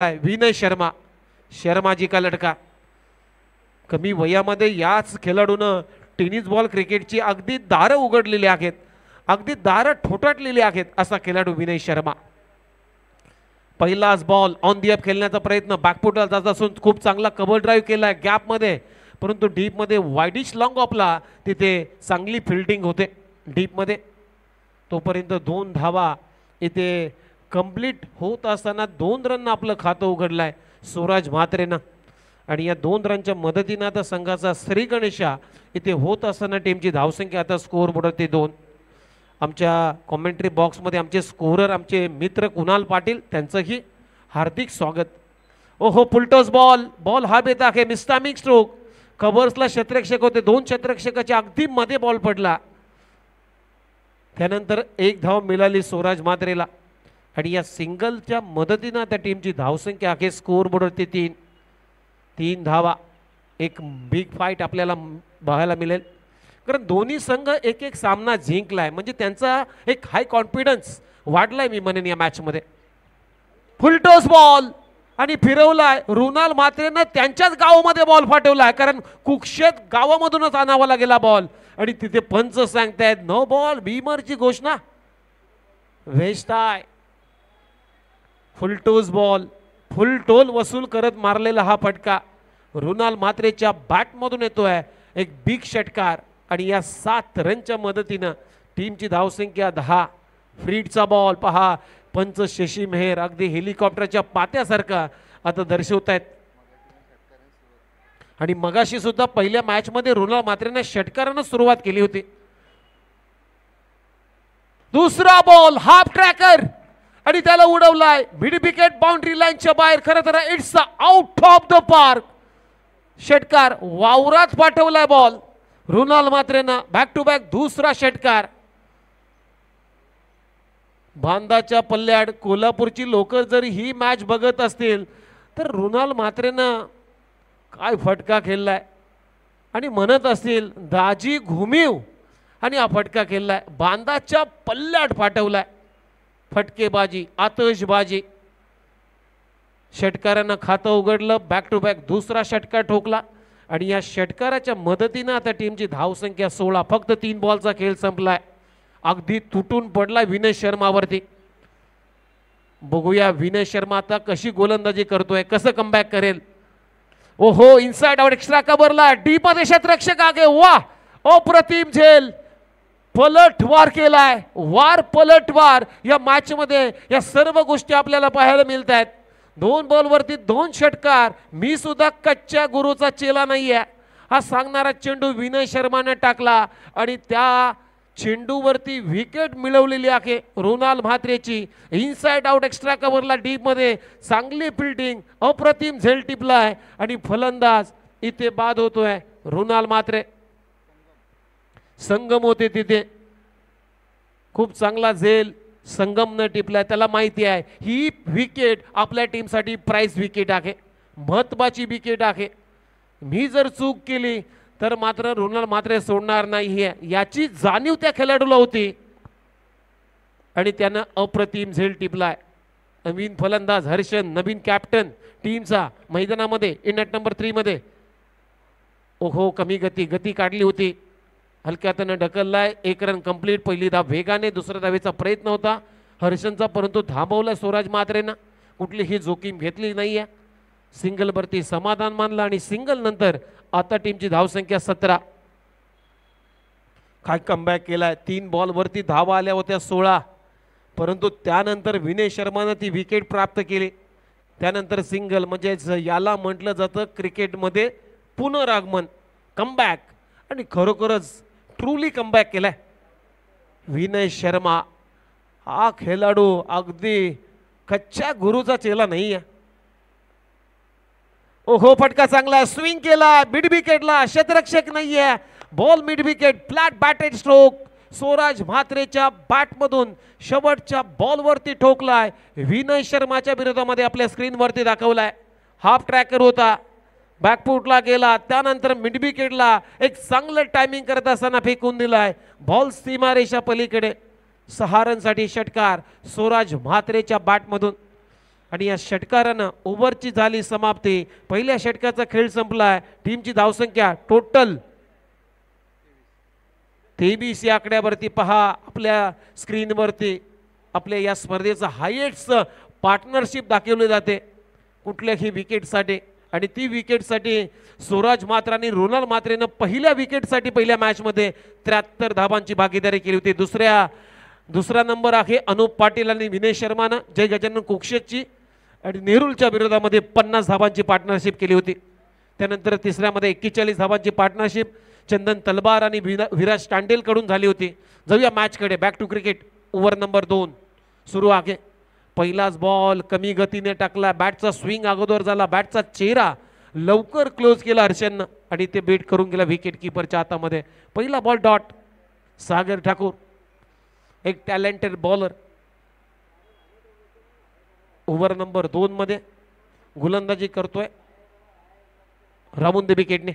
विनय शर्मा. शर्माजी का लटका कमी वयामध्ये याच खेळाडूनं टेनिस बॉल क्रिकेटची अगदी दारं उघडलेली आहेत. अगदी दारं ठोटाटलेली आहेत असा खेळाडू विनय शर्मा. पहिलाच बॉल ऑन दी अप खेळण्याचा प्रयत्न. बॅकफुटला जात असून खूप चांगला कव्हर ड्राईव्ह केला आहे गॅपमध्ये परंतु डीपमध्ये वाईडिश लॉंग ऑफला तिथे चांगली फिल्डिंग होते. डीपमध्ये तोपर्यंत दोन धावा इथे कंप्लीट होत असताना दोन रन आपलं खातं उघडलं आहे स्वराज म्हात्रेनं. आणि या दोन रनच्या मदतीनं आता संघाचा श्री गणेशा इथे होत असताना टीमची धावसंख्या आता स्कोअर बुडवते दोन. आमच्या कॉमेंट्री बॉक्समध्ये आमचे स्कोरर आमचे मित्र कुणाल पाटील त्यांचंही हार्दिक स्वागत. हो हो फुलटॉस बॉल बॉल हा बेत आहे. मिस्टामिक स्ट्रोक कव्हर्सला क्षेत्रक्षक होते. दोन क्षेत्रक्षकाच्या अगदी मध्ये बॉल पडला. त्यानंतर एक धाव मिळाली स्वराज मात्रेला आणि या सिंगलच्या मदतीनं त्या टीमची धावसंख्या अखेर स्कोअर बोर्डवरती तीन. तीन धावा. एक बिग फाईट आपल्याला बघायला मिळेल. कारण दोन्ही संघ एक एक सामना जिंकलाय. म्हणजे त्यांचा एक हाय कॉन्फिडन्स वाढलाय मी म्हणेन या मॅचमध्ये फुलटोस बॉल आणि फिरवलाय. रुनाल मात्रेनं त्यांच्याच गावामध्ये बॉल फाटवलाय कारण कुक्षेत गावामधूनच आणावा लागेला बॉल आणि तिथे पंच सांगतायत नो बॉल भीमरची घोषणा. Waist full toss ball full toll वसूल करत मारलेला हा फटका. रुनाल मात्रेच्या बॅटमधून येतो आहे एक बिग षटकार आणि या सात रनच्या मदतीनं टीमची धावसंख्या दहा. फ्रीडचा बॉल पहा पंच शशी मेहर अगदी हेलिकॉप्टरच्या पात्यासारखा आता दर्शवत आहेत आणि मगाशी सुद्धा पहिल्या मॅचमध्ये रुनाल मात्रेने षटकारानं सुरुवात केली होती. दुसरा बॉल हाफ ट्रॅकर आणि त्याला उडवलाय. मिड बाउंड्री लाईनच्या बाहेर खरं तर it's out of the park षटकार वावरात पाठवलाय बॉल रुणाल मात्रेनं बॅक टू बॅक दुसरा षटकार. बांदाच्या पल्ल्याड कोल्हापूरची लोक जरी ही मॅच बघत असतील तर रुणाल मात्रेनं काय फटका खेळलाय? आणि म्हणत असतील दाजी घुमीव. आणि हा फटका खेळलाय. बांदाच्या पल्ल्याड पाठवलाय. फटकेबाजी आतषबाजी. षटकारानं खातं उघडलं बॅक टू बॅक दुसरा षटकार ठोकला. आणि या षटकाराच्या मदतीनं आता टीमची धावसंख्या सोळा फक्त तीन बॉलचा खेळ संपलाय. अगदी तुटून पडला विनय शर्मावरती. बघूया विनय शर्मा आता कशी गोलंदाजी करतोय कसं कमबॅक करेल. ओहो इनसाइड आउट एक्स्ट्रा कबरला डीपमध्ये क्षेत्ररक्षक आगे. वा अप्रतिम झेल. पलटवार केलाय. वार पलटवार या मॅच मध्ये या सर्व गोष्टी आपल्याला पाहायला मिळत आहेत दोन बॉलवरती दोन षटकार. मी सुद्धा कच्च्या गुरुचा चेला नाहीये. हा सांगणारा चेंडू विनय शर्माने टाकला आणि त्या चेंडूवरती विकेट मिळवलेली आहे रुणाल म्हात्रेची. इनसाइड आउट एक्स्ट्रा कव्हरला डीपमध्ये चांगली फिल्डिंग अप्रतिम झेल आहे आणि फलंदाज इथे बाद होतोय रुणाल म्हात्रे. संगम होते तिथे. खूप चांगला झेल संगम न टिपलाय त्याला माहिती आहे ही विकेट आपल्या टीमसाठी प्राईज विकेट आहे. महत्वाची विकेट आहे. मी जर चूक केली तर मात्र रुणाल मात्र सोडणार नाही आहे याची जाणीव त्या खेळाडूला होती. आणि त्यानं अप्रतिम झेल टिपलाय. नवीन फलंदाज हर्षन नवीन कॅप्टन टीमचा मैदानामध्ये इंडट नंबर थ्रीमध्ये ओहो कमी गती गती काढली होती. हलक्या त्यानं ढकललाय. एक रन कंप्लीट पहिली धाव वेगाने दुसऱ्या धावेचा प्रयत्न होता. हर्षनचा परंतु थांबवला स्वराज मात्रेनं. कुठलीही जोखीम घेतली नाही आहे सिंगलवरती समाधान मानलं आणि सिंगल नंतर आता टीमची धावसंख्या सतरा. काय कमबॅक केलाय? तीन बॉलवरती धावा आल्या होत्या सोळा. परंतु त्यानंतर विनय शर्मानं ती विकेट प्राप्त केली. त्यानंतर सिंगल म्हणजेच याला म्हटलं जातं क्रिकेटमध्ये पुनरागमन कमबॅक आणि खरोखरच ट्रूली कमबॅक केलाय विनय शर्मा हा खेळाडू अगदी कच्च्या गुरुचा चेला नाही आहे। ओहो फटका चांगला स्विंग केला मिड विकेटला क्षेत्ररक्षक नाहीये ball mid wicket flat batted stroke Swaraj म्हात्रेच्या बॅटमधून शेवटच्या बॉलवरती ठोकलाय। विनय शर्माच्या विरोधामध्ये आपल्या स्क्रीनवरती दाखवलाय। हाफ ट्रॅकर होता। बॅकफुटला गेला त्यानंतर मिड विकेटला एक चांगलं टायमिंग करत असताना फेकून दिलाय. बॉल सीमारेषा पलीकडे. सहा रनसाठी षटकार स्वराज म्हात्रेच्या बॅटमधून आणि या षटकारानं ओव्हरची झाली समाप्ती. पहिल्या षटकाचा खेळ संपलाय. टीमची धावसंख्या टोटल तेवीस या आकड्यावरती पहा आपल्या स्क्रीनवरती आपल्या या स्पर्धेचं हायेस्ट पार्टनरशिप दाखवली जाते. कुठल्याही विकेटसाठी आणि ती विकेटसाठी स्वराज मात्रांनी आणि रोनल मात्रेनं पहिल्या विकेटसाठी पहिल्या मॅचमध्ये त्र्याहत्तर धाबांची भागीदारी केली होती. दुसऱ्या दुसरा नंबर आहे अनुप पाटील आणि विनय शर्मानं जय गजानन कोक्षेची आणि नेहरूलच्या विरोधामध्ये पन्नास धाबांची पार्टनरशिप केली होती. त्यानंतर तिसऱ्यामध्ये एक्केचाळीस धाबांची पार्टनरशिप चंदन तलबार आणि विरा- विराज टांडेलकडून झाली होती. जाऊया मॅचकडे back to cricket over number दोन. सुरू आहे. पहिलाच बॉल कमी गतीने टाकला. बॅटचा स्विंग अगोदर झाला. बॅटचा चेहरा लवकर क्लोज केला हर्षननं आणि ते बेट करून गेला विकेट किपरच्या हातामध्ये. पहिला बॉल डॉट सागर ठाकूर एक टॅलेंटेड बॉलर ओव्हर नंबर दोनमध्ये गोलंदाजी करतोय. रामून विकेटने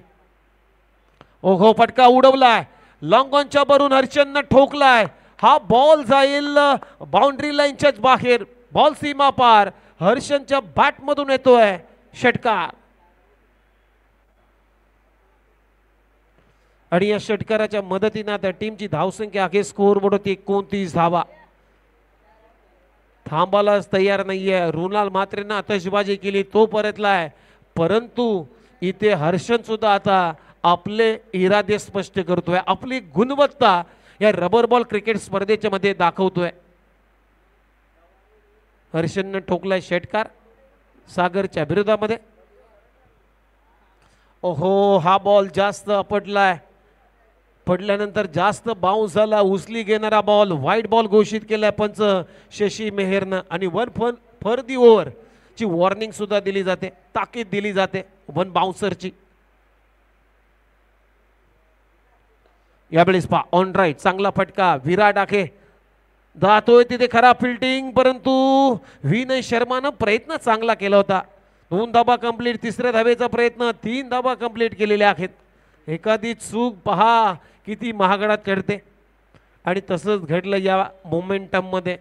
ओहो फटका उडवलाय. लॉंग ऑनच्या भरून हर्षननं ठोकलाय. हा बॉल जाईल बाउंड्री लाईनच्याच बाहेर. बॉल सीमा पार हर्षनच्या बॅटमधून येतोय षटकार. आणि या षटकाराच्या मदतीनं आता टीमची धावसंख्या अखेर स्कोर बोर्ड होती एकोणतीस धावा. थांबायलाच तयार नाहीये. रुनाल मात्रेनं आतषबाजी केली तो परतलाय. परंतु इथे हर्षन सुद्धा आता आपले इरादे स्पष्ट करतोय. आपली गुणवत्ता या रबर बॉल क्रिकेट स्पर्धेच्या मध्ये दाखवतोय. हर्षननं ठोकलाय षटकार सागरच्या विरोधामध्ये. ओहो हा बॉल जास्त पडलाय पडल्यानंतर जास्त बाउन्स झाला उचली घेणारा बॉल व्हाईट बॉल घोषित केलाय पंच शशी मेहेरनं आणि वन फन फर दी ओव्हर ची वॉर्निंग सुद्धा दिली जाते ताकीद दिली जाते वन बाउन्सरची यावेळेस पा ऑन राईट चांगला फटका विराट आखे जातोय तिथे खराब फिल्डिंग परंतु विनय शर्मानं प्रयत्न चांगला केला होता. दोन धाबा कंप्लीट तिसऱ्या धाबेचा प्रयत्न तीन धाबा कंप्लीट केलेले आहेत. एखादी चूक पहा किती महागडात घडते आणि तसंच घडलं या मोमेंटममध्ये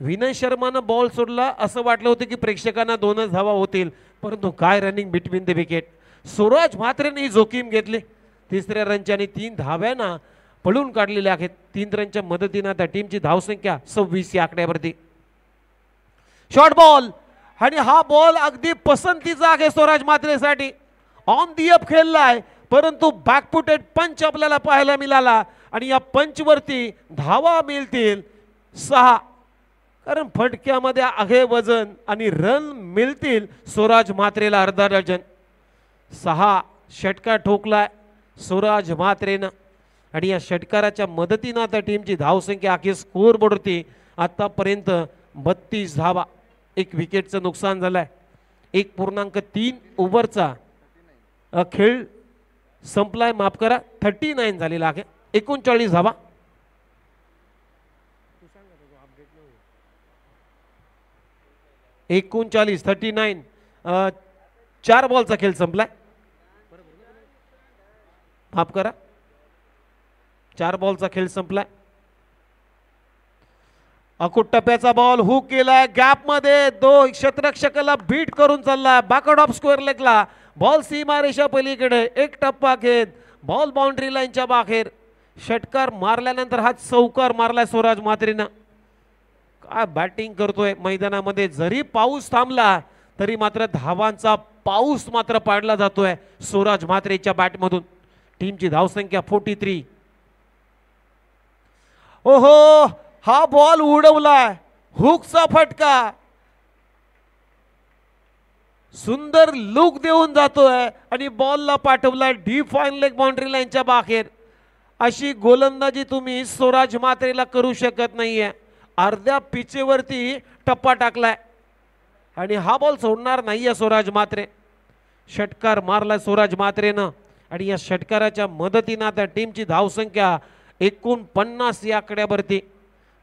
विनय शर्मानं बॉल सोडला असं वाटलं होतं की प्रेक्षकांना दोनच धावा होतील परंतु काय running between the wicket Suraj मात्रेने ही जोखीम घेतली. तिसऱ्या रनच्या आणि तीन धाव्याना पळून काढलेले आहेत. तीन रनच्या मदतीनं त्या टीमची धावसंख्या सव्वीस या आकड्यावरती. शॉर्ट बॉल आणि हा बॉल अगदी पसंतीचा आहे स्वराज मात्रेसाठी. ऑन दी अप खेळलाय. परंतु बॅकपुटेड पंच आपल्याला पाहायला मिळाला. आणि या पंचवरती धावा मिळतील सहा. कारण फटक्यामध्ये आहे वजन आणि रन मिळतील स्वराज मात्रेला अर्धा डझन. सहा. षटका ठोकलाय स्वराज मात्रेनं. आणि या षटकाराच्या मदतीनं आता टीमची धावसंख्या अखेर स्कोर होती आत्तापर्यंत बत्तीस धावा एक विकेटचं नुकसान झालंय. एक पूर्णांक तीन ओव्हरचा खेळ संपलाय. माफ करा थर्टी नाईन झालेला आहे. एकोणचाळीस धावा एकोणचाळीस थर्टी नाईन चार बॉलचा खेळ संपलाय. माफ करा. चार बॉलचा खेळ संपलाय. अकुट टप्प्याचा बॉल हुक केलाय. गॅपमध्ये दो क्षेत्ररक्षकाला बीट करून चाललाय. बॅकआउट ऑफ स्क्वेअर लेगला बॉल सीमारेषा पलीकडे. एक टप्पा घेत. बॉल बाउंड्री लाईनच्या बाहेर. षटकार मारल्यानंतर हा चौकार मारलाय स्वराज मात्रेनं काय बॅटिंग करतोय मैदानामध्ये. जरी पाऊस थांबला तरी मात्र धावांचा पाऊस मात्र पाडला जातोय स्वराज म्हात्रेच्या बॅटमधून टीमची धावसंख्या फोर्टी थ्री ओहो हा बॉल उडवलाय. हुकचा फटका. सुंदर लुक देऊन जातोय आणि बॉलला पाठवलाय डी फाईन लेग बाउंड्री लाईनच्या बाहेर अशी गोलंदाजी तुम्ही स्वराज मात्रेला करू शकत नाहीये. अर्ध्या पिचेवरती टप्पा टाकलाय. आणि हा बॉल सोडणार नाहीये स्वराज मात्रे षटकार मारला स्वराज मात्रेनं आणि या षटकाराच्या मदतीनं आता टीमची धावसंख्या एकोणपन्नास या आकड्यावरती.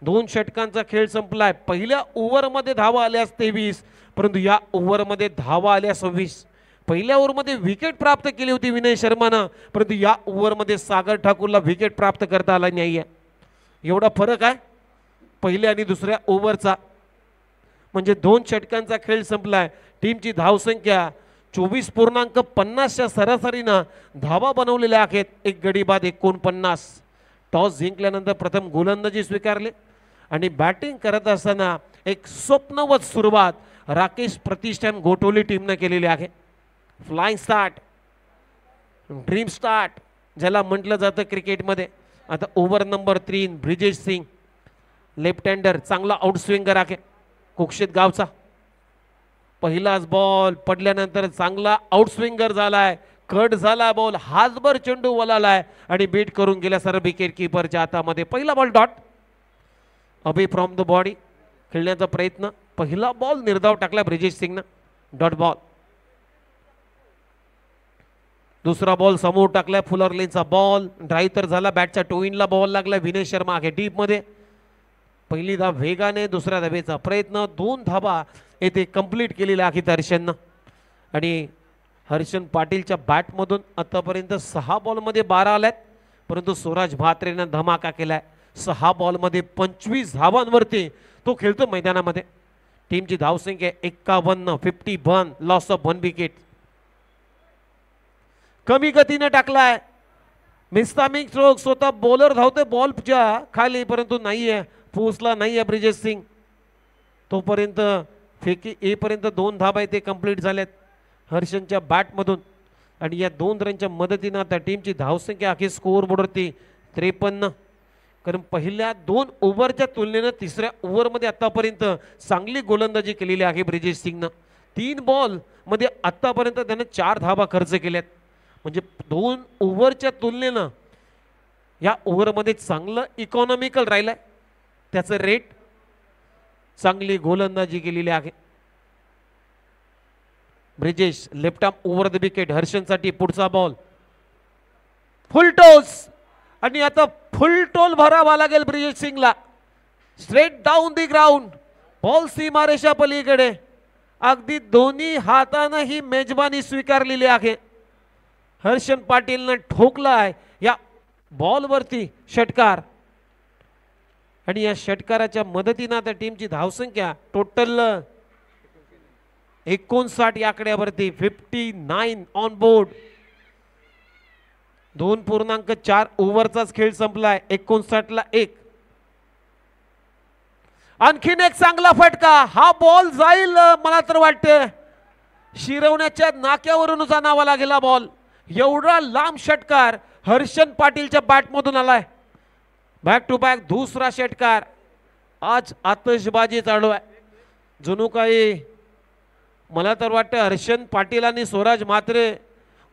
दोन षटकांचा खेळ संपलाय. पहिल्या ओव्हरमध्ये धावा आल्यास तेवीस परंतु या ओव्हरमध्ये धावा आल्या सव्वीस. पहिल्या ओव्हरमध्ये विकेट प्राप्त केली होती विनय शर्मानं परंतु या ओव्हरमध्ये सागर ठाकूरला विकेट प्राप्त करता आला नाही आहे एवढा फरक आहे. पहिल्या आणि दुसऱ्या ओव्हरचा. म्हणजे दोन षटकांचा खेळ संपलाय. टीमची धावसंख्या चोवीस पूर्णांक पन्नासच्या सरासरीनं धावा बनवलेल्या आहेत. एक गडी बाद एकोणपन्नास. टॉस जिंकल्यानंतर प्रथम गोलंदाजी स्वीकारले आणि बॅटिंग करत असताना एक स्वप्नवत सुरुवात राकेश प्रतिष्ठान गोटोली टीमनं केलेली आहे. फ्लाइंग स्टार्ट ड्रीम स्टार्ट ज्याला म्हटलं जातं क्रिकेटमध्ये. आता ओव्हर नंबर तीन ब्रिजेश सिंग लेफ्ट हँडर चांगला आउटस्विंगर आहे. कुक्षित गावचा. पहिलाच बॉल पडल्यानंतर चांगला आउटस्विंगर आहे कट झाला बॉल हातभर चेंडू वलालाय आणि बीट करून गेल्या सर विकेट किपरच्या हातामध्ये. पहिला ball dot away from the body खेळण्याचा प्रयत्न. पहिला बॉल निर्धाव टाकला ब्रिजेश सिंगनं. डॉट बॉल दुसरा बॉल समोर टाकलाय फुलरलेनचा बॉल ड्राईव्ह तर झाला. बॅटच्या टोईनला बॉल लागला विनय शर्मा आहे डीपमध्ये पहिली धाव वेगाने दुसऱ्या धाबेचा प्रयत्न. दोन धाबा येथे कंप्लीट केलेल्या आखी दर्शननं. आणि हर्षन पाटीलच्या बॅटमधून आतापर्यंत सहा बॉलमध्ये बारा आल्यात परंतु स्वराज भात्रेनं धमाका केलाय. सहा बॉलमध्ये पंचवीस धावांवरती तो खेळतो मैदानामध्ये. टीमची धावसंख्या एक्कावन्न fifty one loss of one wicket कमी गतीनं टाकलाय. मिस्तामिक स्ट्रोक स्वतः बॉलर धावते बॉलच्या खाली परंतु नाहीये पोचला नाहीये ब्रिजेश सिंग. तोपर्यंत फेकी येपर्यंत दोन धाबा आहे ते कंप्लीट झाल्यात हर्षनच्या बॅटमधून. आणि या दोन रनच्या मदतीनं आता टीमची धावसंख्या अखेर स्कोअरबोर्डवरती त्रेपन्न. कारण पहिल्या दोन ओव्हरच्या तुलनेनं तिसऱ्या ओव्हरमध्ये आत्तापर्यंत चांगली गोलंदाजी केलेली आहे ब्रिजेश सिंगनं. तीन बॉलमध्ये आत्तापर्यंत त्यानं चार धाबा खर्च केल्यात. म्हणजे दोन ओव्हरच्या तुलनेनं या ओव्हरमध्ये चांगलं इकॉनॉमिकल राहिलं आहे त्याचं रेट चांगली गोलंदाजी केलेली आहे. Brijesh left arm over the wicket हर्षनसाठी पुढचा बॉल फुल टोस आणि आता फुल टोल भरावा लागेल ब्रिजेश सिंगला. Straight down the ground ball सीमारेषा पलीकडे. अगदी दोन्ही हातानं ही मेजबानी स्वीकारलेली आहे. हर्षन पाटीलनं ठोकलाय या बॉलवरती षटकार. आणि या षटकाराच्या मदतीनं आता टीमची धावसंख्या टोटल एकोणसाठ या आकड्यावरती फिफ्टी नाईन ऑन बोर्ड दोन पूर्णांक चार ओव्हरचाच खेळ संपलाय एकोणसाठला एक. आणखीन एक चांगला फटका हा बॉल जाईल मला तर वाटतं शिरवण्याच्या नाक्यावरूनच आणावा लागेला बॉल एवढा लांब षटकार हर्षन पाटीलच्या बॅटमधून आलाय. बॅक टू बॅक दुसरा षटकार. आज आतषबाजी चालू आहे. जणू काही मला तर वाटतं हर्षन पाटील आणि स्वराज मात्रे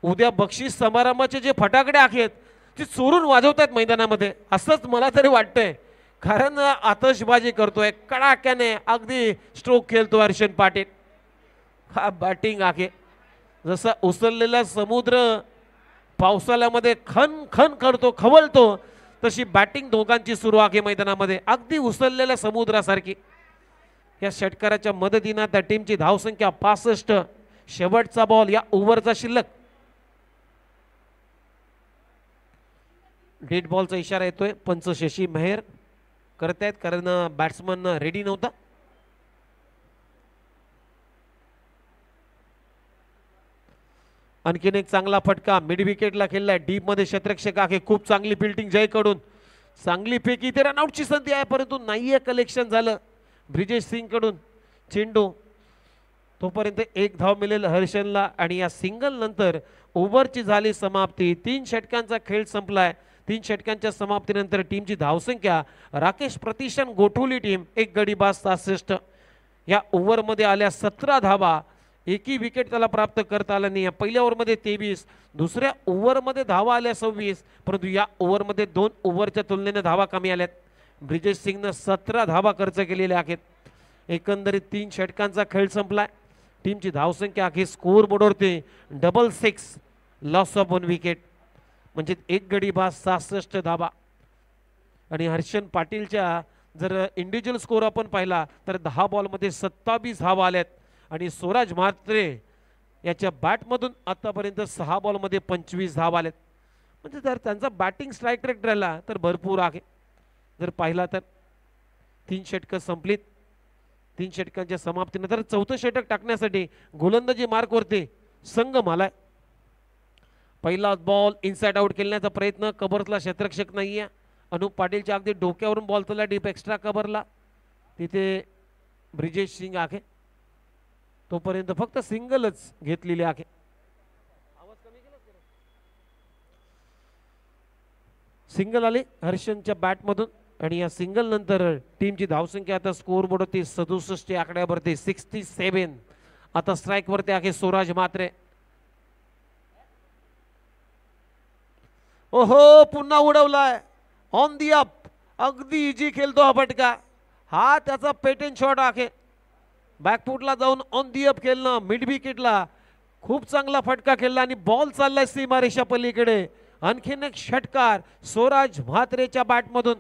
उद्या बक्षीस समारंभाचे जे फटाकडे आहेत ते चोरून वाजवतात मैदानामध्ये. असंच मला तरी वाटतंय. कारण आतषबाजी करतोय कडाक्याने अगदी स्ट्रोक खेळतो हर्षन पाटील. हा बॅटिंग आहे. जसा उसळलेला समुद्र पावसाळ्यामध्ये खन खन करतो खवलतो तशी बॅटिंग दोघांची सुरू आहे मैदानामध्ये. अगदी उसळलेल्या समुद्रासारखी. या षटकाराच्या मदतीनं त्या टीमची धावसंख्या पासष्ट. शेवटचा बॉल या ओव्हरचा शिल्लक. डेड बॉलचा इशारा येतोय. पंच शशी मेहर करतायत कारण बॅट्समन रेडी नव्हता. आणखीन एक चांगला फटका. मिड विकेटला खेळलाय. डीपमध्ये शतरक्षक आहे. खूप चांगली फिल्डिंग जयकडून. चांगली फेकी इथे रनआउटची संधी आहे. परंतु नाहीये कलेक्शन झालं. ब्रिजेश सिंगकडून चेंडू. तोपर्यंत एक धाव मिळेल हर्षनला आणि या सिंगल नंतर ओव्हरची झाली समाप्ती. तीन षटकांचा खेळ संपलाय. तीन षटकांच्या समाप्तीनंतर टीमची धावसंख्या. राकेश प्रतिशन गोठवली टीम. एक गडी बाज सहासष्ट. या ओव्हरमध्ये आल्या सतरा धावा. एकही विकेट त्याला प्राप्त करता आला नाही. पहिल्या ओव्हरमध्ये तेवीस. दुसऱ्या ओव्हरमध्ये धावा आल्या सव्वीस. परंतु या ओव्हरमध्ये दोन ओव्हरच्या तुलनेने धावा कमी आल्यात. ब्रिजेश सिंगनं सतरा धावा खर्च केलेल्या आहेत. एकंदरीत तीन षटकांचा खेळ संपलाय. टीमची धावसंख्या अखेर score बोर्डवरती double six loss of one wicket म्हणजे एक गडी बाद सहासष्ट धाबा आणि हर्षन पाटीलच्या जर इंडिव्हिज्युअल स्कोअर आपण पाहिला तर दहा बॉलमध्ये सत्तावीस धावा आल्यात. आणि स्वराज म्हात्रे याच्या बॅटमधून आतापर्यंत सहा बॉलमध्ये पंचवीस धाव आल्यात. म्हणजे जर त्यांचा बॅटिंग स्ट्राईक रेट राहिला तर भरपूर आहे. जर पाहिला तर तीन षटकं संपलीत. तीन षटकांच्या समाप्तीनंतर चौथं षटक टाकण्यासाठी गोलंदाजी मार्कवरती संघ आलाय पहिला बॉल इनसाइड आउट केल्याचा प्रयत्न कबरतला क्षेत्रक्षक नाही आहे अनुप पाटीलच्या अगदी डोक्यावरून बॉल चालला डीप एक्स्ट्रा कबरला. तिथे ब्रिजेश सिंग आहे. तोपर्यंत फक्त सिंगलच घेतलेली आहे. सिंगल आली हर्षनच्या बॅटमधून आणि या सिंगल नंतर टीमची धावसंख्या आता स्कोर बोर्ड होती सदुसष्ट आकड्यावरती सिक्स्टी सेव्हन आता स्ट्राईकवरती आहे स्वराज मात्रे ओहो पुन्हा उडवलाय. ऑन दी अप अगदी इजी खेळतो हा फटका. हा त्याचा पेटेन शॉट आहे. बॅकफुटला जाऊन ऑन दी अप खेळणं मिड विकेटला खूप चांगला फटका खेळला आणि बॉल चाललाय सीमारेषा पलीकडे. आणखीन एक षटकार स्वराज म्हात्रेच्या बॅटमधून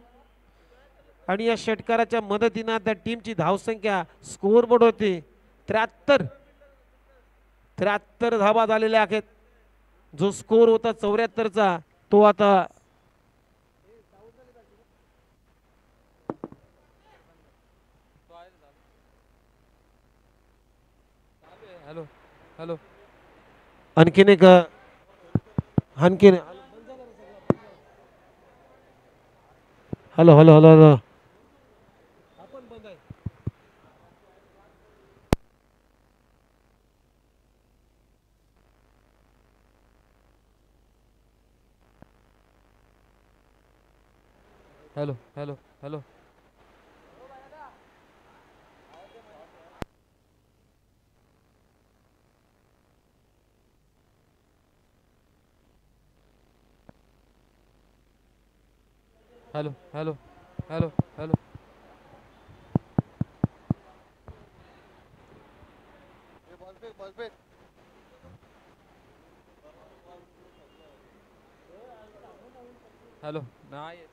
आणि या षटकाराच्या मदतीनं त्या टीमची धावसंख्या स्कोर बोर्ड होती त्र्याहत्तर त्र्याहत्तर धाबा झालेल्या आहेत. जो स्कोर होता चौऱ्याहत्तरचा तो आता हॅलो हॅलो. आणखीन एक आणखीन hello hello hello hello. Hello hello hello hello hello hello hello hello नाही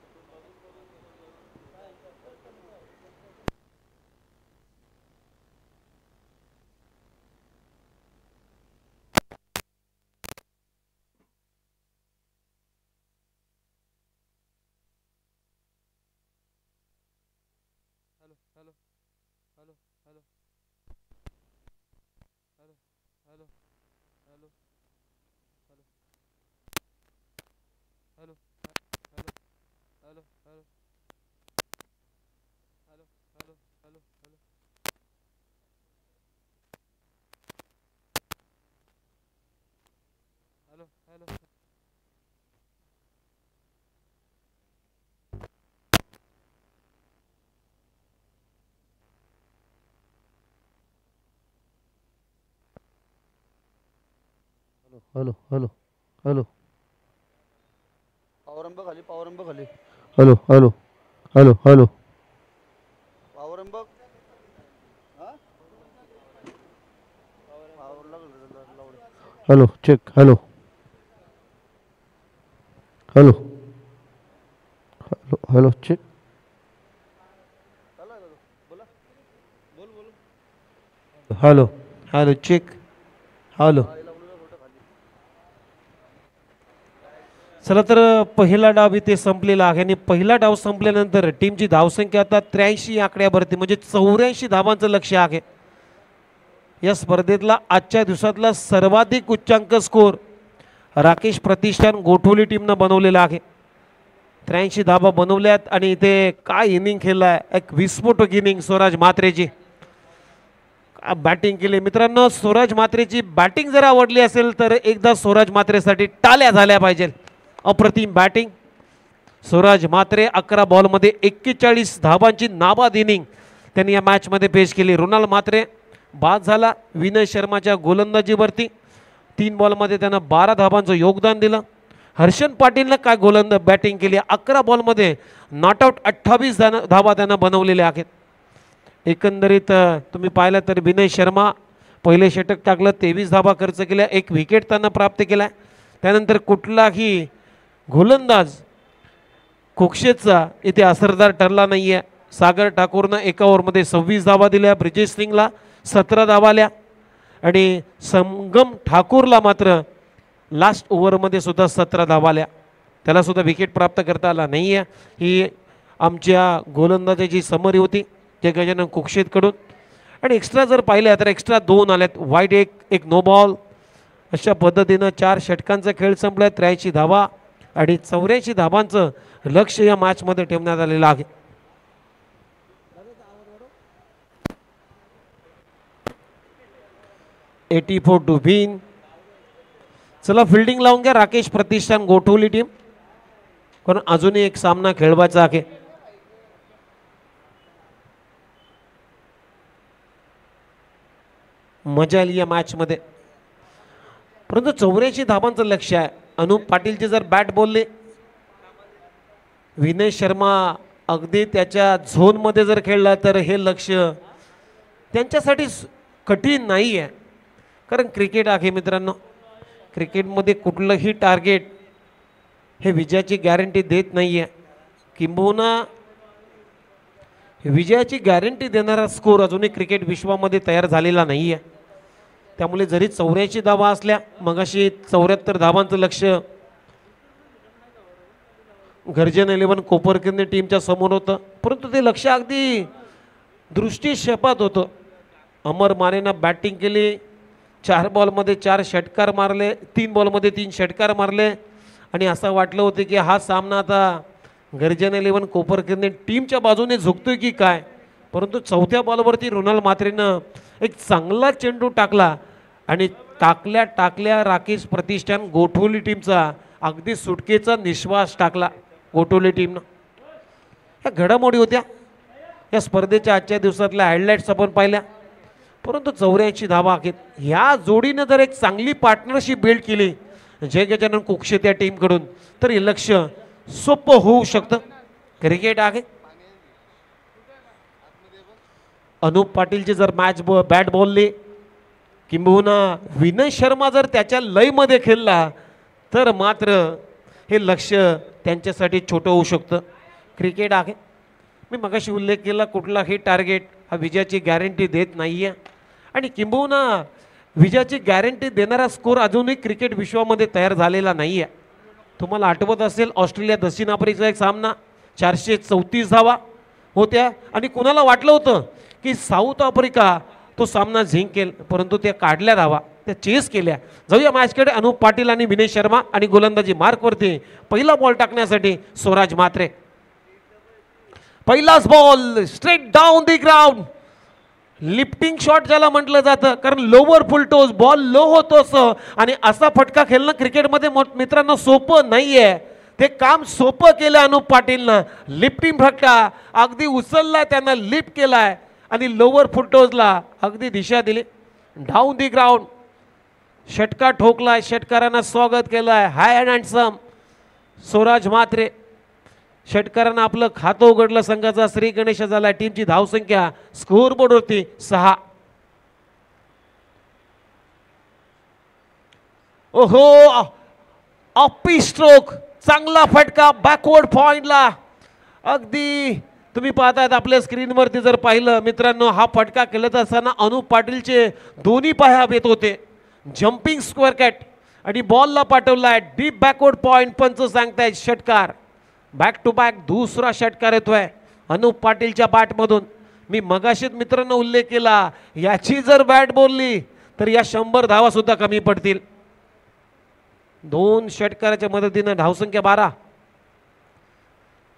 हॅलो हॅलो हॅलो. पावरंब खाली पावरंब खाली. Hello hello hello hello. पावरंब. Hello check hello. Hello. Hello hello check hello hello check hello हा लावलं थोडं खाली चला तर पहिला डाव इथे संपलेला आहे आणि पहिला डाव संपल्यानंतर टीमची धावसंख्या आता त्र्याऐंशी आकड्यावरती म्हणजे चौऱ्याऐंशी धावांचं लक्ष आहे. या स्पर्धेतला आजच्या दिवसातला सर्वाधिक उच्चांक स्कोर राकेश प्रतिष्ठान गोठवली टीमनं बनवलेला आहे. त्र्याऐंशी धाबा बनवल्यात आणि इथे काय इनिंग खेळलाय? एक विस्फोटक इनिंग स्वराज म्हात्रेची बॅटिंग केली. मित्रांनो स्वराज म्हात्रेची बॅटिंग जर आवडली असेल तर एकदा स्वराज म्हात्रेसाठी टाल्या झाल्या पाहिजेत अप्रतिम बॅटिंग स्वराज मात्रे अकरा बॉलमध्ये एक्केचाळीस धाबांची नाबाद इनिंग त्यांनी या मॅचमध्ये पेश केली. रुणाल म्हात्रे बाद झाला. विनय शर्माच्या गोलंदाजीवरती तीन बॉलमध्ये त्यानं बारा धाबांचं योगदान दिलं. हर्षन पाटीलनं काय गोलंद बॅटिंग केली? अकरा बॉलमध्ये नॉट आऊट अठ्ठावीस धाबा त्यानं बनवलेल्या आहेत. एकंदरीत तुम्ही पाहिलं तर विनय शर्मा पहिले षटक टाकलं तेवीस धाबा खर्च केल्या एक विकेट त्यांना प्राप्त केला त्यानंतर कुठलाही गोलंदाज कोक्षेचा इथे असरदार ठरला नाही आहे सागर ठाकूरनं एका ओव्हरमध्ये सव्वीस धावा दिल्या ब्रिजेश सिंगला सतरा धावाल्या आणि संगम ठाकूरला मात्र लास्ट ओव्हरमध्ये सुद्धा सतरा धावाल्या त्यालासुद्धा विकेट प्राप्त करता आला नाही आहे ही आमच्या गोलंदाजाची समरी होती जे गजानन कुक्षेतकडून आणि एक्स्ट्रा जर पाहिलं तर एक्स्ट्रा दोन आल्यात. वाईट एक एक नो बॉल अशा पद्धतीनं चार षटकांचा खेळ संपला त्र्याऐंशी धावा. आणि चौऱ्याऐंशी धाबांचं लक्ष या मॅचमध्ये ठेवण्यात आलेलं आहे. एटी फोर टू बिन चला फिल्डिंग लावून घ्या. राकेश प्रतिष्ठान गोठवली टीम कारण अजूनही एक सामना खेळवायचा आहे. मजा आली या मॅचमध्ये परंतु चौऱ्याऐंशी धाबांचं लक्ष आहे. अनुप पाटीलचे जर बॅट बोलले विनय शर्मा अगदी त्याच्या झोनमध्ये जर खेळला तर हे लक्ष त्यांच्यासाठी कठीण नाही आहे कारण क्रिकेट आहे मित्रांनो क्रिकेटमध्ये कुठलंही टार्गेट हे विजयाची गॅरंटी देत नाही आहे किंबहुना विजयाची गॅरंटी देणारा स्कोर अजूनही क्रिकेट विश्वामध्ये तयार झालेला नाही आहे त्यामुळे जरी चौऱ्याऐंशी धावा असल्या मगाशी चौऱ्याहत्तर धावांचं लक्ष गर्जन इलेव्हन कोपरकिर्ने टीमच्या समोर होतं. परंतु ते लक्ष अगदी दृष्टीक्षेपात होतं. अमर मानेनं बॅटिंग केली. चार बॉलमध्ये चार षटकार मारले तीन बॉलमध्ये तीन षटकार मारले. आणि असं वाटलं होतं की हा सामना आता गर्जन इलेव्हन कोपरकिर्ने टीमच्या बाजूने झुकतोय की काय? परंतु चौथ्या बॉलवरती रोनाल्ड मात्रेनं एक चांगला चेंडू टाकला आणि टाकल्या टाकल्या राकेश प्रतिष्ठान गोठवली टीमचा अगदी सुटकेचा निश्वास टाकला गोठवली टीमनं. ह्या घडामोडी होत्या. या स्पर्धेच्या आजच्या दिवसातल्या हायलाईट्स आपण पाहिल्या. परंतु चौऱ्याऐंशी धावा आहेत. ह्या जोडीनं जर एक चांगली पार्टनरशिप बिल्ड केली जय गजानन कुक्षे त्या टीमकडून तर हे लक्ष सोपं होऊ शकतं. क्रिकेट आहे. अनुप पाटीलचे जर मॅच ब बॅट बॉलले किंबहुना विनय शर्मा जर त्याच्या लयमध्ये खेळला तर मात्र हे लक्ष त्यांच्यासाठी छोटं होऊ शकतं. क्रिकेट आहे. मी मगाशी उल्लेख केला कुठलाही टार्गेट हा विजयाची गॅरंटी देत नाही आहे आणि किंबहुना विजयाची गॅरंटी देणारा स्कोर अजूनही क्रिकेट विश्वामध्ये तयार झालेला नाही आहे तुम्हाला आठवत असेल ऑस्ट्रेलिया दक्षिण आफ्रिकेचा एक सामना चारशे चौतीस धावा. होत्या. आणि कुणाला वाटलं होतं की साऊथ आफ्रिका तो सामना जिंकेल परंतु त्या काढल्या धावा त्या चेस केल्या. जाऊया मॅचकडे अनुप पाटील आणि विनय शर्मा आणि गोलंदाजी मार्कवरती. पहिला बॉल टाकण्यासाठी स्वराज मात्रे. पहिलाच ball straight down the ground lifting shot ज्याला म्हटलं जातं कारण लोवर फुलटोस बॉल लो होतो असं. आणि असा फटका खेळणं क्रिकेटमध्ये मोठ- मित्रांनो सोपं नाही आहे ते काम सोपं केलं अनुप पाटीलनं. लिफ्टिंग फटका अगदी उचलला त्यांना लिफ्ट आहे आणि लोवर फुटोजला अगदी दिशा दिली. डाऊन दी ग्राउंड षटका ठोकलाय षटकारांना स्वागत केलं आहे high and handsome Swaraj Mhatre. षटकारानं आपलं खातं उघडलं संघाचा श्री गणेश झाला टीमची धावसंख्या स्कोअर बोर्डवरती सहा. ओहो ऑपी स्ट्रोक चांगला फटका बॅकवर्ड पॉइंटला अगदी तुम्ही पाहतायत आपल्या स्क्रीनवरती जर पाहिलं मित्रांनो हा फटका खेळत असताना अनुप पाटीलचे दोन्ही पाया येत होते. जम्पिंग स्क्वेअर कॅट आणि बॉलला पाठवलाय डीप बॅकवर्ड पॉइंट पंच सांगतायत षटकार. बॅक टू बॅक दुसरा षटकार येतोय अनुप पाटीलच्या बॅटमधून मी मगाशीत मित्रांनो उल्लेख केला याची जर बॅट बोलली तर या शंभर धावासुद्धा कमी पडतील. दोन षटकाराच्या मदतीनं धावसंख्या बारा.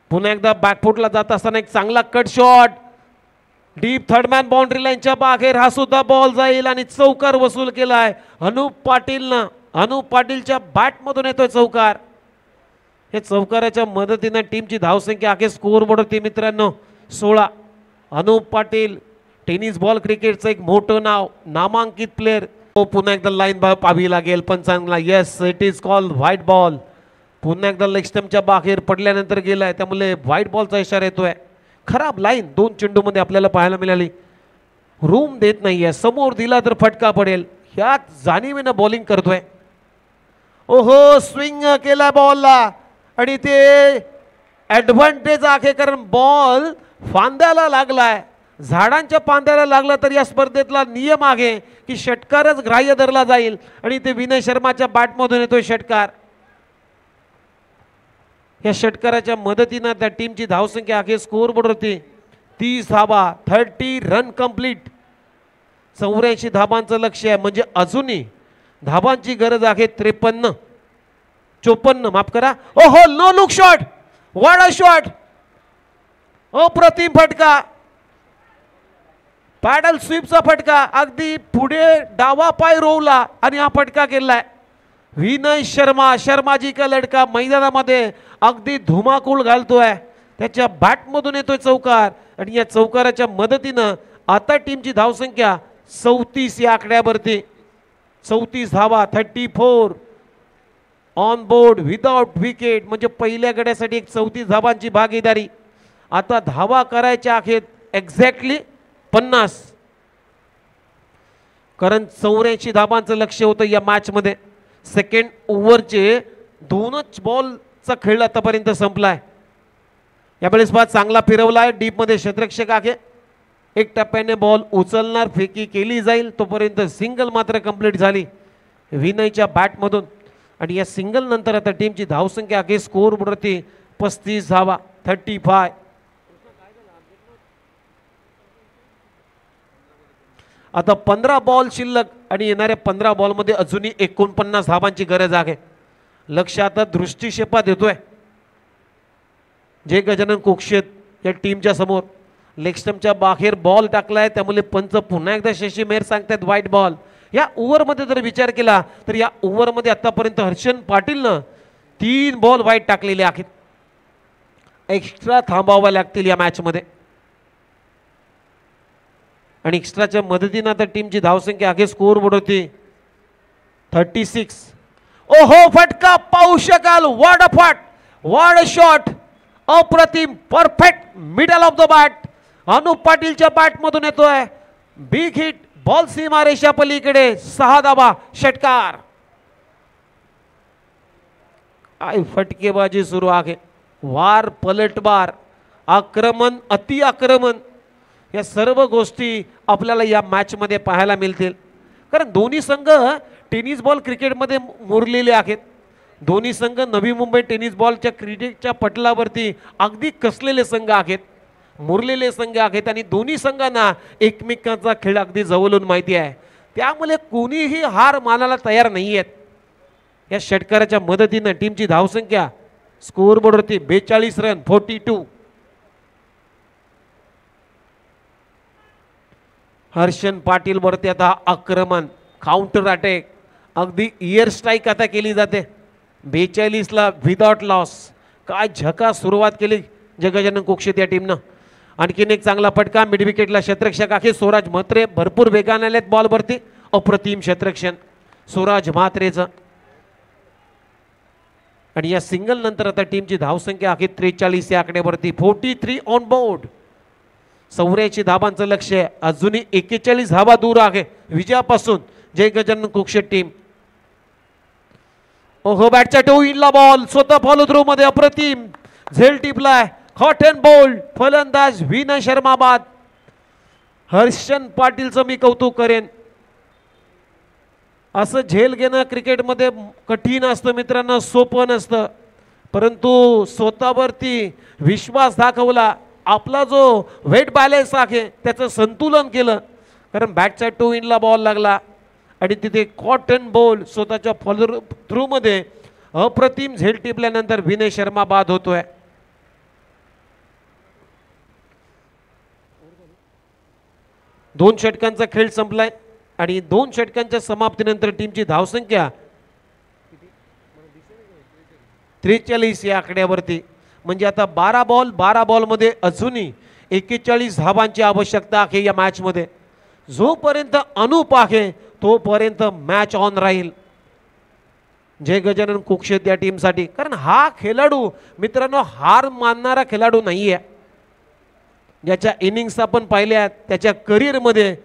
पुन्हा एकदा बॅकफुटला जात असताना एक चांगला cut shot deep third man boundary लाईनच्या बाहेर हा सुद्धा बॉल जाईल आणि चौकार वसूल केला आहे अनुप पाटीलनं अनुप पाटीलच्या बॅटमधून येतोय चौकार. हे चौकाराच्या मदतीनं टीमची धावसंख्या अखेर स्कोअर होती मित्रांनो. सोळा. अनुप पाटील टेनिस बॉल क्रिकेटचं एक मोठं नाव नामांकित प्लेअर हो, पुन्हा एकदा लाईन पाहावी लागेल. पण चांगला yes it is call white ball पुन्हा एकदा लेग स्टम्पच्या बाहेर पडल्यानंतर गेलाय त्यामुळे व्हाईट बॉलचा इशारा येतोय. खराब लाईन दोन चेंडूमध्ये आपल्याला पाहायला मिळाली. रूम देत नाहीये. समोर दिला तर फटका पडेल. ह्यात जाणीवेनं बॉलिंग करतोय. ओहो स्विंग केला बॉलला आणि ते ॲडव्हान्टेज आहे कारण बॉल फांद्याला लागलाय. झाडांच्या पांद्याला लागला तर या स्पर्धेतला नियम आहे की षटकारच ग्राह्य धरला जाईल. आणि ते विनय शर्माच्या बॅटमधून येतोय षटकार. या षटकाराच्या मदतीनं त्या टीमची धावसंख्या आहे स्कोअर होती तीस धाबा थर्टी रन कंप्लीट चौऱ्याऐंशी धाबांचं लक्ष आहे. म्हणजे अजूनही धाबांची गरज आहे त्रेपन्न. चोपन्न माफ करा. ओ हो no look shot what a shot अप्रतिम फटका. पॅडल स्वीपचा फटका. अगदी पुढे डावा पाय रोवला आणि हा फटका केलाय विनय शर्मा शर्माजी का लडका मैदानामध्ये अगदी धुमाकूळ घालतोय. त्याच्या बॅटमधून येतोय चौकार आणि या चौकाराच्या मदतीनं आता टीमची धावसंख्या चौतीस या आकड्यावरती. चौतीस धावा thirty four on board without wicket म्हणजे पहिल्या गड्यासाठी एक चौतीस धावांची भागीदारी. आता धावा करायच्या आहेत एक्झॅक्टली पन्नास. कारण चौऱ्याऐंशी धाबांचं लक्ष होतं या मॅचमध्ये सेकंड ओव्हरचे दोनच बॉलचा खेळ आतापर्यंत संपलाय. यावेळेस बाद चांगला फिरवला आहे डीपमध्ये क्षेत्रक्षक आहे. एक टप्प्याने बॉल उचलणार फेकी केली जाईल. तोपर्यंत सिंगल मात्र कंप्लीट झाली. विनयच्या बॅटमधून आणि या सिंगल नंतर आता टीमची धावसंख्या आहे. स्कोअरवरती पस्तीस धावा. थर्टी फाय आता पंधरा बॉल शिल्लक आणि येणाऱ्या पंधरा बॉलमध्ये अजूनही एकोणपन्नास धाबांची गरज आहे. लक्ष आता दृष्टिक्षेपात येतोय. जे गजानन कोक्षेत या टीमच्या समोर. लेक्स्टमच्या बाहेर बॉल टाकलाय त्यामुळे पंच पुन्हा एकदा शशी मेहर सांगतायत व्हाईट बॉल या ओव्हरमध्ये जर विचार केला तर या ओव्हरमध्ये आत्तापर्यंत हर्षन पाटीलनं तीन बॉल वाईट टाकलेले आहेत. एक्स्ट्रा थांबाव्या लागतील या मॅचमध्ये आणि एक्स्ट्राच्या मदतीनं आता टीमची धावसंख्या आगे स्कोअर बोर्ड होती थर्टी सिक्स. ओहो फटका पाहू शकाल वाड फाट वाड शॉट अप्रतिम perfect middle of the bat Anup पाटीलच्या बॅटमधून येतोय. बिग हिट बॉल सीमारेषा पलीकडे. सहा धाबा षटकार. काय फटकेबाजी सुरू आहे. वार पलटवार. आक्रमण अति आक्रमण या सर्व गोष्टी आपल्याला या मॅचमध्ये पाहायला मिळतील. कारण दोन्ही संघ टेनिस बॉल क्रिकेटमध्ये मुरलेले आहेत. दोन्ही संघ नवी मुंबई टेनिस बॉलच्या क्रिकेटच्या पटलावरती अगदी कसलेले संघ आहेत. मुरलेले संघ आहेत आणि दोन्ही संघांना एकमेकांचा खेळ अगदी जवळून माहिती आहे. त्यामुळे कोणीही हार मानायला तयार नाही आहेत या षटकाराच्या मदतीनं टीमची धावसंख्या स्कोअरबोर्डवरती बेचाळीस run forty two Harshan Patil वरती आता आक्रमण काउंटर अटॅक अगदी इयर स्ट्राईक आता केली जाते. बेचाळीसला विदाउट लॉस काय झका सुरुवात केली जगजनन कोक्षेत या टीमनं आणखीन एक चांगला फटका मिड विकेटला क्षेत्ररक्षक आहे स्वराज म्हात्रे भरपूर वेगाने आलेत बॉलवरती अप्रतिम क्षेत्रक्षण स्वराज म्हात्रेचं. आणि या सिंगल नंतर आता टीमची धावसंख्या आहे त्रेचाळीस या आकड्यावरती. फोर्टी थ्री ऑन बोर्ड चौऱ्याऐंशी धाबांचं लक्ष आहे. अजूनही एक्केचाळीस धाबा दूर आहे. विजयापासून जय गजानन कुक्षेट टीम ओहो बॅटच्या टो इनला बॉल स्वतः फॉलो थ्रो मध्ये अप्रतिम. झेल टिपलाय. हॉट अँड बोल्ड फलंदाज विनय शर्मा बाद. हर्षन पाटीलचं मी कौतुक करेन. असं झेल घेणं क्रिकेटमध्ये कठीण असतं मित्रांनो सोपं नसतं. परंतु स्वतःवरती विश्वास दाखवला. आपला जो वेट बॅलेन्स आहे त्याचं संतुलन केलं. कारण बॅटचा टू इनला बॉल लागला. आणि तिथे कॉटन बॉल स्वतःच्या फॉलो थ्रूमध्ये अप्रतिम झेल टिपल्यानंतर विनय शर्मा बाद होतोय. दोन षटकांचा खेळ संपलाय आणि दोन षटकांच्या समाप्तीनंतर टीमची धावसंख्या त्रेचाळीस या आकड्यावरती. म्हणजे आता बारा बॉल बारा बॉलमध्ये अजूनही एक्केचाळीस धावांची आवश्यकता आहे या मॅचमध्ये. जोपर्यंत अनुप आहे तोपर्यंत मॅच ऑन राहील. जय गजानन कुक्षेत या टीमसाठी. कारण हा खेळाडू मित्रांनो हार मानणारा खेळाडू नाही आहे ज्याच्या इनिंग्स आपण पाहिल्या आहेत त्याच्या करिअरमध्ये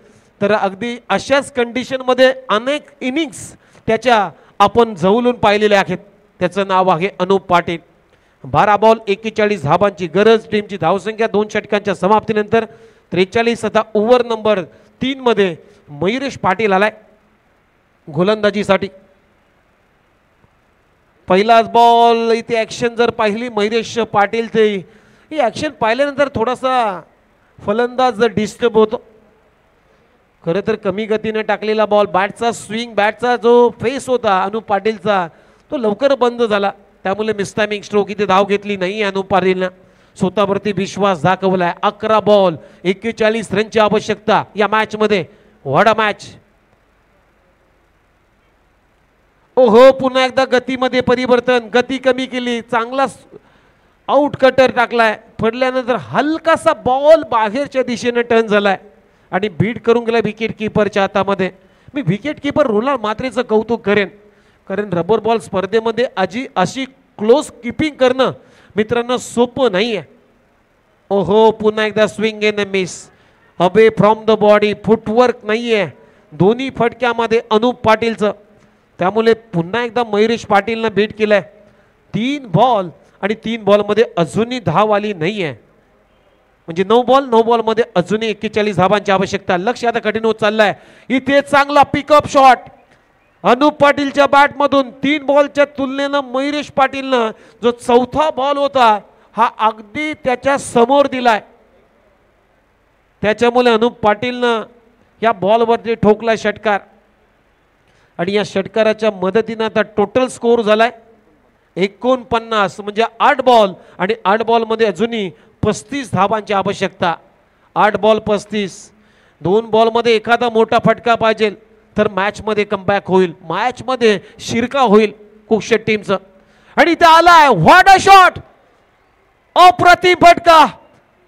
तर अगदी अशाच कंडिशनमध्ये अनेक इनिंग्स त्याच्या आपण जवळून पाहिलेल्या आहेत. त्याचं नाव आहे अनुप पाटील. बारा बॉल एक्केचाळीस धाबांची गरज. टीमची धावसंख्या दोन षटकांच्या समाप्तीनंतर त्रेचाळीस आता ओव्हर नंबर तीनमध्ये मयुरेश पाटील आलाय गोलंदाजीसाठी. पहिलाच बॉल इथे ॲक्शन जर पाहिली मयुरेश पाटील ते ही ॲक्शन पाहिल्यानंतर थोडासा फलंदाज डिस्टर्ब होतो. खरं तर कमी गतीने टाकलेला बॉल बॅटचा स्विंग बॅटचा जो फेस होता अनु पाटीलचा तो लवकर बंद झाला. त्यामुळे मिस्टायमिंग स्ट्रोक इथे धाव घेतली नाही अनुपारीनं स्वतःवरती विश्वास दाखवलाय. अकरा बॉल एक्केचाळीस रनची आवश्यकता या मॅचमध्ये वडा मॅच ओहो पुन्हा एकदा गतीमध्ये परिवर्तन. गती कमी केली. चांगला आउट कटर टाकलाय. पडल्यानंतर हलकासा बॉल बाहेरच्या दिशेनं टर्न झालाय. आणि बीट करून गेला विकेट किपरच्या हातामध्ये. मी विकेट किपर रोलार मात्रेचं कौतुक करेन. कारण रबर बॉल स्पर्धेमध्ये अजी अशी क्लोज किपिंग करणं मित्रांनो सोपं नाही आहे ओहो पुन्हा एकदा swing in miss away from the body footwork नाही आहे दोन्ही फटक्यामध्ये अनुप पाटीलचं. त्यामुळे पुन्हा एकदा मयुरेश पाटीलनं भेट केलं आहे तीन बॉल आणि तीन बॉलमध्ये अजूनही धाव आली नाही आहे म्हणजे नऊ बॉल नऊ बॉलमध्ये अजूनही एक्केचाळीस धावांची आवश्यकता. लक्ष आता कठीण होत चाललं आहे इथे चांगला पिकअप शॉट अनुप पाटीलच्या बॅटमधून तीन बॉलच्या तुलनेनं मयुरेश पाटीलनं जो चौथा बॉल होता हा अगदी त्याच्यासमोर दिलाय. त्याच्यामुळे अनुप पाटीलनं या बॉलवरती ठोकला षटकार. आणि या षटकाराच्या मदतीनं आता टोटल स्कोर झालाय. एकोणपन्नास म्हणजे आठ बॉल. आणि आठ बॉलमध्ये अजूनही पस्तीस धावांची आवश्यकता. आठ बॉल पस्तीस. दोन बॉलमध्ये एखादा मोठा फटका पाहिजे. तर मॅचमध्ये कमबॅक होईल. मॅचमध्ये शिरका होईल कुक्षेट टीमचं आणि इथे आलाय व्हॉट अ शॉट अप्रतिम फटका.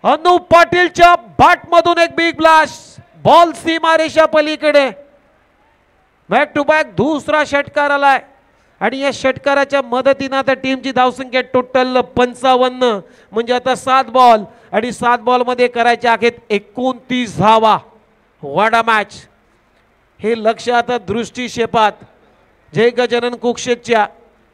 अनु पाटीलच्या बॅटमधून एक बिग ब्लास्ट बॉल सीमारेषा पलीकडे. बॅक टू बॅक दुसरा षटकार आलाय. आणि या षटकाराच्या मदतीनं आता टीमची धावसंख्या टोटल पंचावन्न. म्हणजे आता सात बॉल आणि सात बॉलमध्ये करायचे आहेत एकोणतीस धावा. वाडा मॅच हे लक्ष आता दृष्टीक्षेपात जय गजानन कुक्षेतच्या.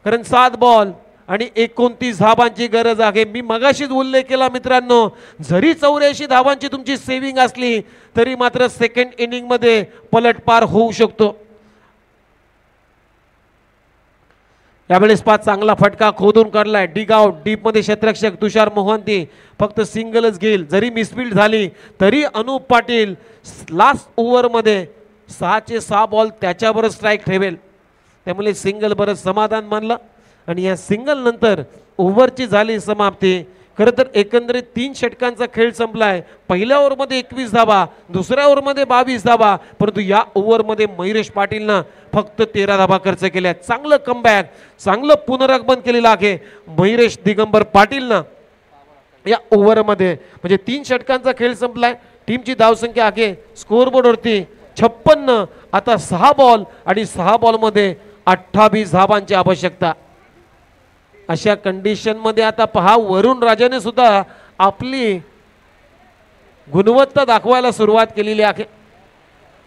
कारण सात बॉल आणि एकोणतीस धाबांची गरज आहे. मी मगाशीच उल्लेख केला मित्रांनो जरी चौऱ्याऐंशी धाबांची तुमची सेव्हिंग असली तरी मात्र सेकंड इनिंगमध्ये पलटपार होऊ शकतो. यावेळेस पाच चांगला फटका खोदून काढलाय. डिग आउट डीपमध्ये क्षेत्रक्षक तुषार मोहंती फक्त सिंगलच घेईल. जरी मिसफिल्ड झाली तरी अनुप पाटील लास्ट ओव्हरमध्ये सहाचे सहा बॉल त्याच्यावरच स्ट्राईक ठेवेल. त्यामुळे सिंगल बरं समाधान मानलं. आणि या सिंगल नंतर ओव्हरची झाली समाप्ती. खरं तर एकंदरीत तीन षटकांचा खेळ संपलाय. पहिल्या ओव्हरमध्ये एकवीस धावा दुसऱ्या ओव्हरमध्ये बावीस धावा परंतु या ओव्हरमध्ये मयुरेश पाटीलनं फक्त तेरा धावा खर्च केल्या. चांगलं कमबॅक चांगलं पुनरागमन केलेलं आहे मयुरेश दिगंबर पाटीलनं. या ओव्हरमध्ये म्हणजे तीन षटकांचा खेळ संपलाय. टीमची धावसंख्या आहे. स्कोअरबोर्डवरती छप्पन्न आता सहा बॉल आणि सहा बॉलमध्ये अठ्ठावीस धावांची आवश्यकता. अशा कंडिशनमध्ये आता पहा वरुण राजाने सुद्धा आपली गुणवत्ता दाखवायला सुरुवात केलेली आहे.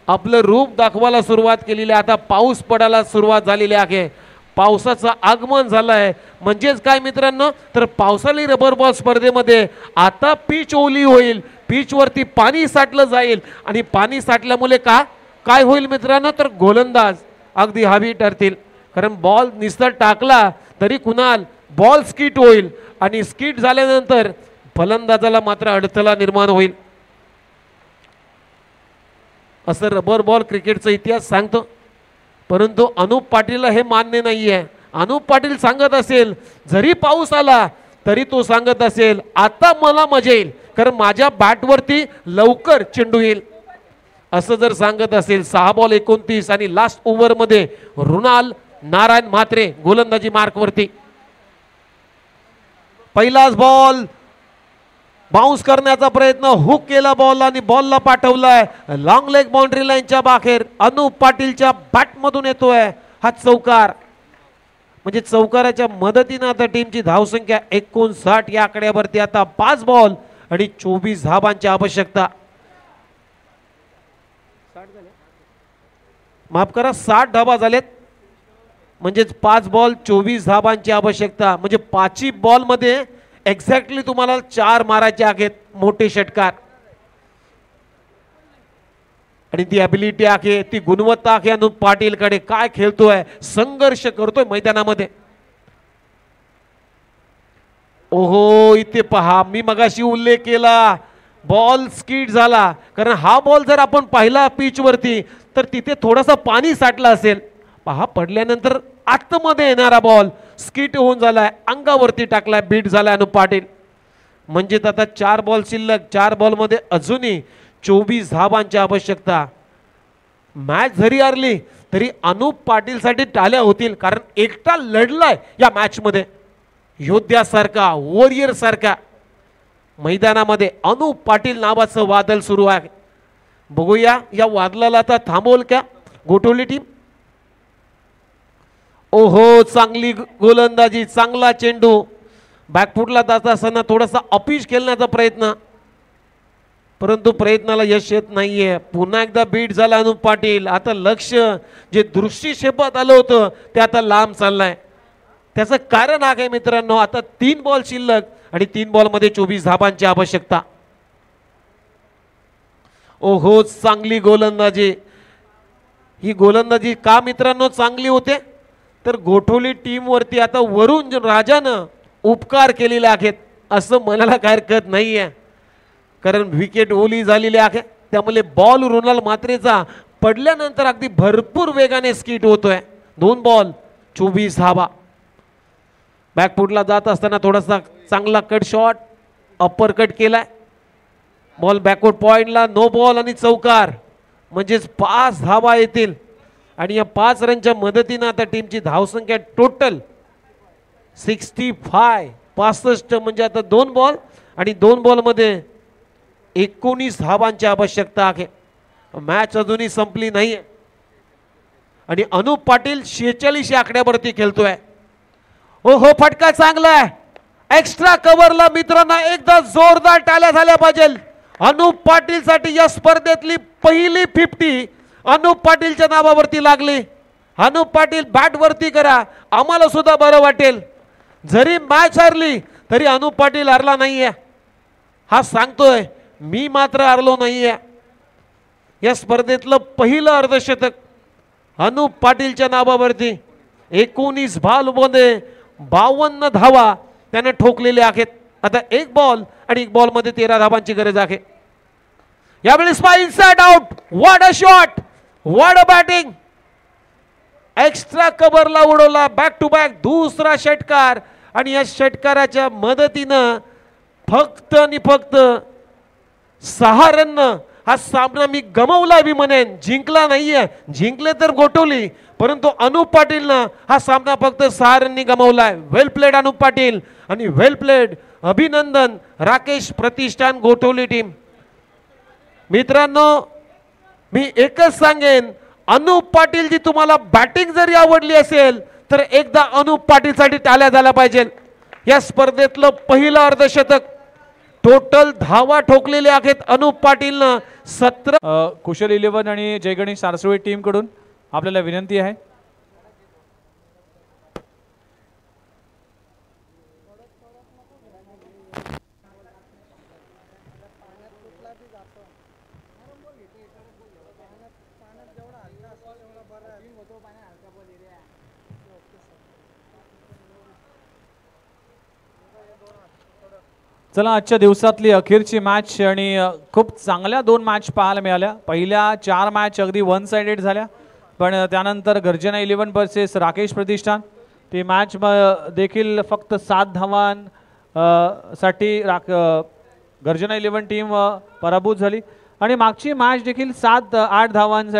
आपलं रूप दाखवायला सुरुवात केलेली आहे. आता पाऊस पडायला सुरुवात झालेली आहे. पावसाचं आगमन झालं आहे म्हणजेच काय मित्रांनो? तर पावसाळी रबर बॉल स्पर्धेमध्ये आता पीच ओली होईल. पीचवरती पाणी साठलं जाईल. आणि पाणी साठल्यामुळे का? काय होईल मित्रांनो? तर गोलंदाज अगदी हवी ठरतील. कारण बॉल निसर टाकला तरी कुणाल बॉल स्किट होईल. आणि स्किट झाल्यानंतर फलंदाजाला मात्र अडथळा निर्माण होईल. असं रबर बॉल क्रिकेटचा इतिहास सांगतो. परंतु अनुप पाटीलला हे मान्य नाही आहे अनुप पाटील सांगत असेल जरी पाऊस आला तरी तो सांगत असेल आता मला मजा येईल कारण माझ्या बॅटवरती लवकर चेंडू येईल. असं जर सांगत असेल सहा बॉल एकोणतीस आणि लास्ट ओव्हरमध्ये रुणाल नारायण म्हात्रे गोलंदाजी मार्कवरती. पहिलाच बॉल बाउन्स करण्याचा प्रयत्न हुक केला बॉल आणि बॉलला पाठवलाय. लॉंग लेग बाउंड्री लाईनच्या बाखेर अनुप पाटीलच्या बॅटमधून येतोय हा चौकार. म्हणजे चौकाराच्या मदतीनं आता टीमची धावसंख्या एकोणसाठ या आकड्यावरती आता पाच बॉल आणि चोवीस धावांची आवश्यकता. माफ करा साठ धावा झालेत. म्हणजेच पाच बॉल चोवीस धावांची आवश्यकता. म्हणजे पाचही बॉलमध्ये एक्झॅक्टली तुम्हाला चार मारायचे आहेत मोठे षटकार. आणि ती ॲबिलिटी आहे ती गुणवत्ता आहे अनु पाटीलकडे. काय खेळतोय? संघर्ष करतोय मैदानामध्ये. ओहो इथे पहा मी मगाशी उल्लेख केला बॉल स्किट झाला. कारण हा बॉल जर आपण पाहिला पिचवरती तर तिथे थोडासा पाणी साठला असेल. पहा पडल्यानंतर आतमध्ये येणारा बॉल स्किट होऊन झालाय अंगावरती टाकलाय बीट झालाय अनु पाटील. म्हणजे आता चार बॉल शिल्लक चार बॉलमध्ये अजूनही चोवीस धावांची आवश्यकता. मॅच जरी हरली तरी अनुप पाटीलसाठी टाल्या होतील कारण एकटा लढलाय या मॅचमध्ये. योद्ध्यासारखा वॉरियरसारखा. मैदानामध्ये अनुप पाटील नावाचं वादळ सुरू आहे. बघूया या वादळाला आता थांबवल का? गोटोली टीम? ओहो चांगली गोलंदाजी चांगला चेंडू. बॅकफुटला जात असताना थोडासा अपीश खेळण्याचा प्रयत्न. परंतु प्रयत्नाला यश येत नाही आहे पुन्हा एकदा बीट झाला अनुप पाटील. आता लक्ष जे दृष्टीक्षेपात आलं होतं ते आता लांब चाललंय. त्याचं कारण आहे मित्रांनो आता तीन बॉल शिल्लक आणि तीन बॉलमध्ये चोवीस धाबांची आवश्यकता. ओहो चांगली गोलंदाजी. ही गोलंदाजी का मित्रांनो चांगली होते? तर गोठवली टीमवरती आता वरून राजानं उपकार केलेले आहेत असं मनाला काय हरकत नाही आहे कारण विकेट ओली झालेली आहे. त्यामुळे बॉल रोनाल मात्रेचा पडल्यानंतर अगदी भरपूर वेगाने स्किट होतोय. दोन बॉल चोवीस धावा. बॅकफुटला जात असताना थोडासा चांगला कट शॉट अप्पर कट केलाय बॉल बॅकवर्ड पॉईंटला नो बॉल आणि चौकार. म्हणजेच पाच धावा येतील. आणि या पाच रनच्या मदतीनं आता टीमची धावसंख्या टोटल सिक्स्टी फाय पासष्ट. म्हणजे आता दोन बॉल आणि दोन बॉलमध्ये एकोणीस धावांची आवश्यकता आहे. मॅच अजूनही संपली नाहीये. आणि अनुप पाटील शेहेचाळीस या आकड्यावरती खेळतोय. ओ हो फटका चांगला आहे. एक्स्ट्रा कव्हरला मित्रांना एकदा जोरदार टाळ्या झाल्या पाहिजे अनुप पाटीलसाठी या स्पर्धेतली पहिली फिफ्टी अनुप पाटीलच्या नावावरती लागली. अनुप पाटील बॅटवरती करा. आम्हाला सुद्धा बरं वाटेल. जरी मॅच हरली तरी अनुप पाटील हरला नाहीये. हा सांगतोय. मी मात्र हरलो नाही या स्पर्धेतलं पहिलं अर्धशतक अनुप पाटीलच्या नावावरती एकोणीस बॉलमध्ये बावन्न धावा त्याने ठोकलेले आहेत. आता एक बॉल आणि एक बॉलमध्ये तेरा धावांची गरज आहे. यावेळी spin sat out what a shot what a batting extra कबरला उडवला. बॅक टू बॅक दुसरा षटकार. आणि या षटकाराच्या मदतीनं फक्त आणि फक्त सहा रन हा सामना मी गमवला मी म्हणेन जिंकला नाहीये. जिंकले तर गोठवली परंतु अनुप पाटीलनं हा सामना फक्त सहा रननी गमावलाय. Well played Anup Patil. आणि वेल प्लेड अभिनंदन राकेश प्रतिष्ठान गोठवली टीम मित्रांनो मी एकच सांगेन अनुप पाटील जी तुम्हाला बॅटिंग जरी आवडली असेल तर एकदा अनुप पाटीलसाठी टाळ्या झाल्या पाहिजे या स्पर्धेतलं पहिलं अर्धशतक टोटल धावा ठोकलेल्या आहेत अनुप पाटीलनं. सतरा कुशल इलेव्हन आणि जयगणेश गणेश टीमकडून आपल्याला विनंती आहे. चला आजच्या दिवसातली अखेरची मॅच आणि खूप चांगल्या दोन मॅच पाहायला मिळाल्या. पहिल्या चार मॅच अगदी वन साइडेड झाल्या. पण त्यानंतर गर्जना इलेव्हन वर्सेस राकेश प्रतिष्ठान. ती मॅच म- देखील फक्त सात धावांसाठी साठी राक गर्जना इलेव्हन टीम पराभूत झाली. आणि मागची मॅच देखील सात आठ धावांसाठी